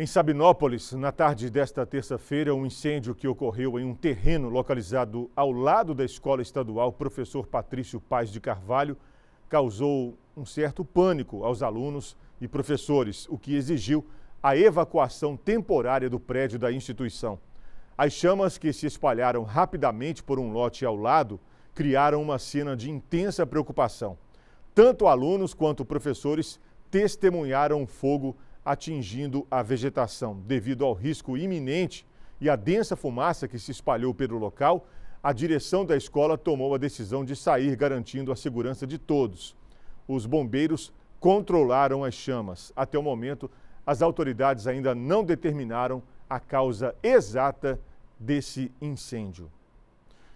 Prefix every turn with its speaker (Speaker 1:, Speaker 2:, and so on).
Speaker 1: Em Sabinópolis, na tarde desta terça-feira, um incêndio que ocorreu em um terreno localizado ao lado da escola estadual Professor Patrício Paz de Carvalho causou um certo pânico aos alunos e professores, o que exigiu a evacuação temporária do prédio da instituição. As chamas que se espalharam rapidamente por um lote ao lado criaram uma cena de intensa preocupação. Tanto alunos quanto professores testemunharam fogo atingindo a vegetação. Devido ao risco iminente e à densa fumaça que se espalhou pelo local, a direção da escola tomou a decisão de sair garantindo a segurança de todos. Os bombeiros controlaram as chamas. Até o momento, as autoridades ainda não determinaram a causa exata desse incêndio.